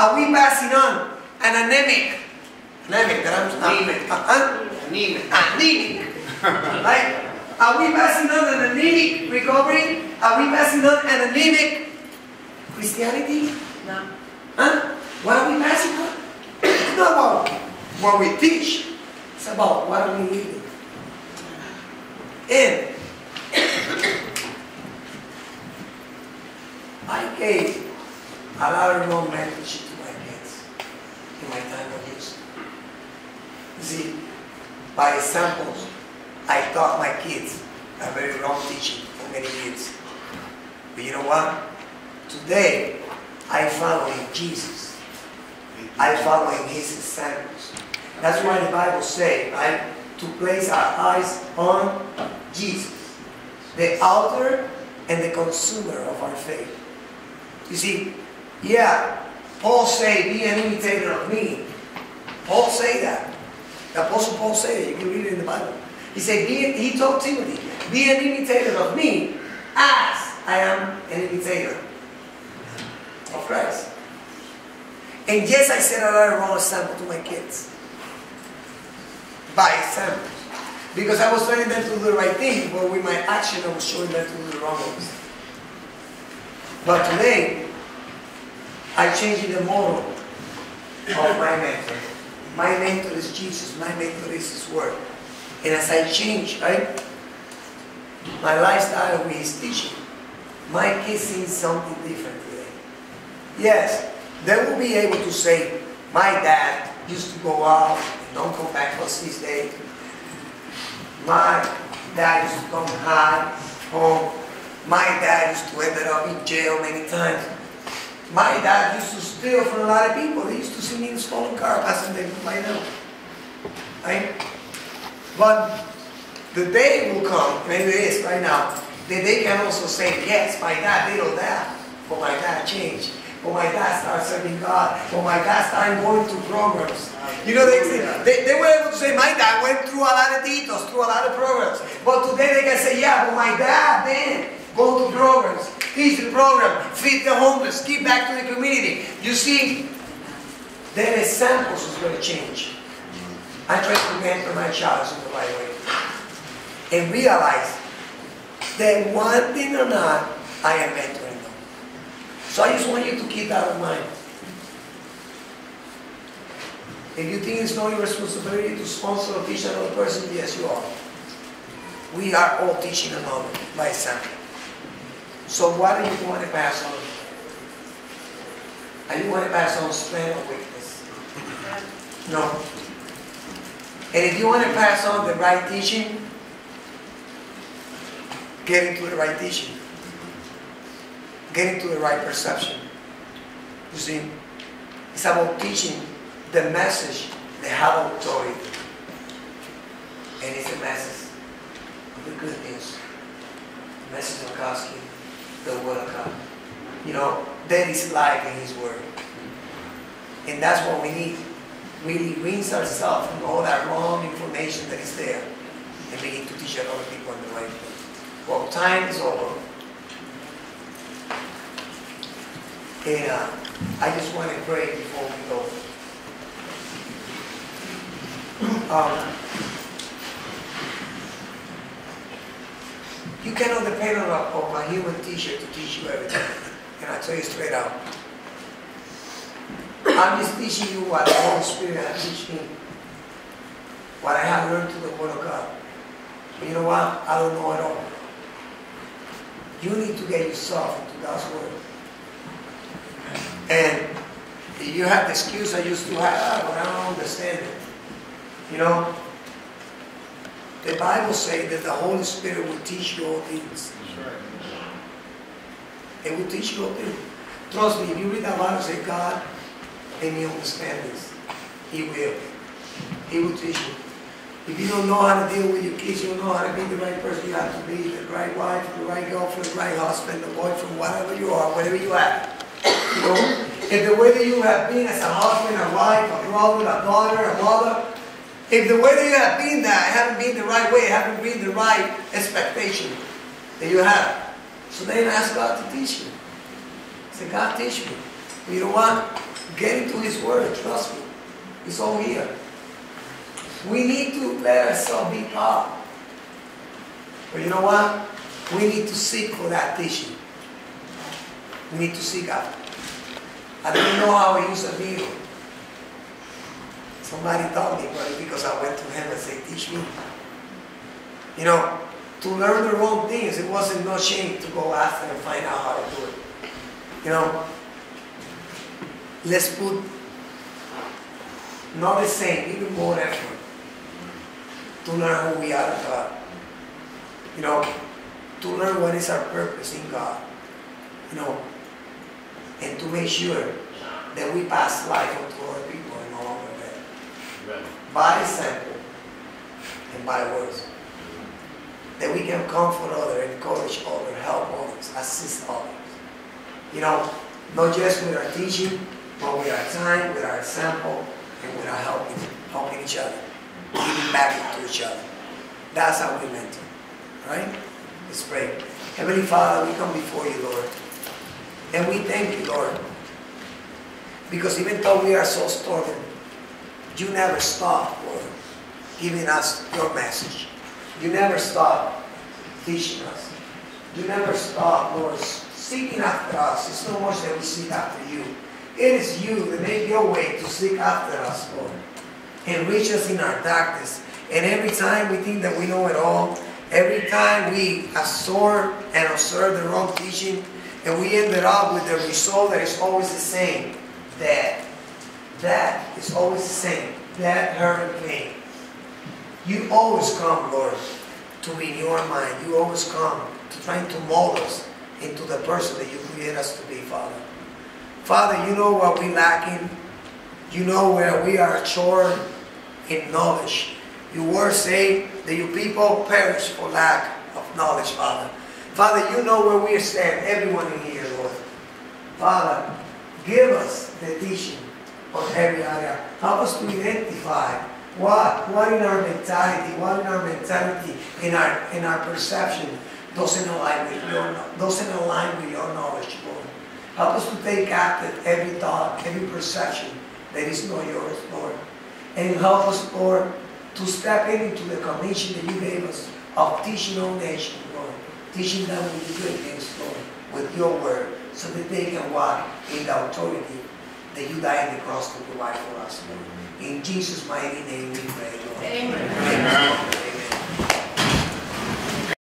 Are we passing on an anemic, anemic, that I'm, Anemic. uh, uh, Anemic. anemic, right? Are we passing on an anemic recovery? Are we passing on an anemic Christianity? No. Huh? What are we passing on? It's not about what we teach. It's about what are we living. And I gave a lot of wrong message to my kids in my time of. You see, by examples, I taught my kids a very wrong teaching for many years. But you know what? Today, I follow in Jesus. I follow in his examples. That's why the Bible says, right? To place our eyes on Jesus, the author and the consumer of our faith. You see, yeah, Paul say, be an imitator of me. Paul say that. The Apostle Paul said it. You can read it in the Bible. He said, be, he told Timothy, be an imitator of me as I am an imitator of Christ. And yes, I set a lot of wrong example to my kids. By example. Because I was telling them to do the right thing, but with my action I was showing them to do the wrong ones. But today, I changed the model of my mentor. My mentor is Jesus. My mentor is His Word. And as I change, right, my lifestyle with His teaching, my kids see something different today. Yes, they will be able to say, my dad used to go out and don't come back for six days. My dad used to come high home. My dad used to end up in jail many times. My dad used to steal from a lot of people. They used to see me in a stolen car passing them by now. Right? But the day will come, maybe it is right now, that they can also say, yes, my dad did all that, but my dad changed. But my dad started serving God. But my dad started going to programs. You know, they, they, they were able to say, my dad went through a lot of details, through a lot of programs. But today they can say, yeah, but my dad then go to programs, teach the program, feed the homeless, give back to the community. You see, their examples is going to change. I try to mentor my child in the right way. And realize that one thing or not, I am mentoring them. So I just want you to keep that in mind. If you think it's not your responsibility to sponsor or teach another person, yes, you are. We are all teaching another by example. So what do you want to pass on? Are you want to pass on strength or weakness? No. And if you want to pass on the right teaching, get into the right teaching. Get into the right perception. You see, it's about teaching the message that have authority. And it's the message of the good news. The message of God's kingdom, the word of God. You know, that is life in His word. And that's what we need. Really rinse ourselves from all that wrong information that is there and begin to teach other people in the right way. Well, time is over. And uh, I just want to pray before we go. Um, you cannot depend on a, on a human teacher to teach you everything. And I tell you straight out. I'm just teaching you what the Holy Spirit has teach me. What I have learned through the Word of God. But you know what? I don't know at all. You need to get yourself into God's Word. And you have the excuse I used to have, but I don't understand it. You know, the Bible says that the Holy Spirit will teach you all things. It will teach you all things. Trust me, if you read the Bible, say, God, let me understand this. He will. He will teach you. If you don't know how to deal with your kids, you don't know how to be the right person you have to be, the right wife, the right girlfriend, the right husband, the boyfriend, whatever you are, whatever you are. You know, if the way that you have been as a husband, a wife, a brother, a daughter, a mother, if the way that you have been that haven't been the right way, haven't been the right expectation that you have, so then ask God to teach you. Say, God, teach me. You know what? Get into His Word, trust me. It's all here. We need to let ourselves be taught. But you know what? We need to seek for that teaching. We need to seek out. I don't know how to use a needle. Somebody taught me, but because I went to him and said, teach me. You know, to learn the wrong things, it wasn't no shame to go after and find out how to do it. You know, let's put not the same, even more effort to learn who we are in God. You know, to learn what is our purpose in God. You know, and to make sure that we pass life to other people By example and by words. That we can comfort others, encourage others, help others, assist others. You know, not just with our teaching, but with our time, with our example, and with our helping, helping each other, giving back to each other. That's how we mentor. Right? Let's pray. Heavenly Father, we come before you, Lord. And we thank you, Lord. Because even though we are so stubborn, you never stop, Lord, giving us your message. You never stop teaching us. You never stop, Lord, seeking after us. It's so much that we seek after you. It is you that make your way to seek after us, Lord, and reach us in our darkness. And every time we think that we know it all, every time we absorb and observe the wrong teaching, and we ended up with the result that is always the same. That. That is always the same. That hurt and pain. You always come, Lord, to renew our mind. You always come to trying to mold us into the person that you create us to be, Father. Father, you know what we lacking. You know where we are short in knowledge. Your word say that your people perish for lack of knowledge, Father. Father, you know where we stand, everyone in here, Lord. Father, give us the teaching of every area. Help us to identify what, what in our mentality, what in our mentality, in our in our perception doesn't align with your doesn't align with your knowledge, Lord. Help us to take captive every thought, every perception that is not yours, Lord. And help us, Lord, to step into the commission that you gave us of teaching all nations, Lord teaching them with the good things, Lord, with your word, so that they can walk in the authority that you died on the cross to provide for us, In Jesus' mighty name we pray, Lord. Amen. Amen. Amen.